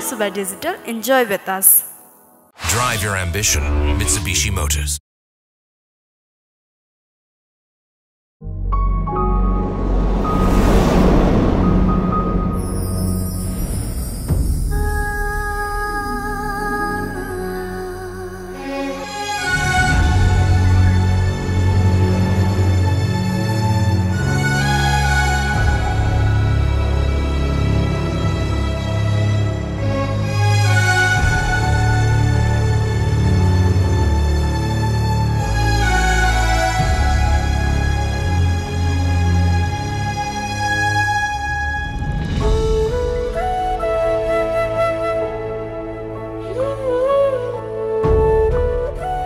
Suba Digital. Enjoy with us. Drive your ambition, Mitsubishi Motors.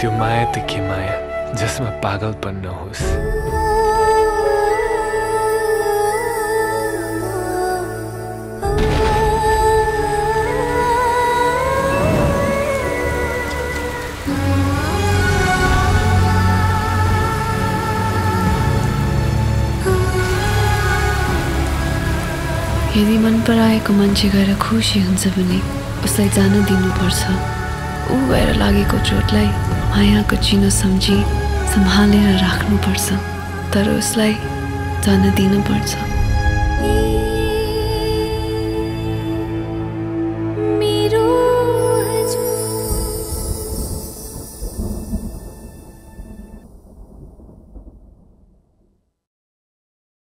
त्यो माया त के माया? जसमा पागलपन नहोस्। यदि मन पराएको मान्छे गएर खुसी हुन्छ भने उसलाई जान दिनुपर्छ। ऊ गएर लागेको चोटलाई मायाको चिनो सम्झी सम्हालेर राख्नुपर्छ तर उसलाई जान दिनुपर्छ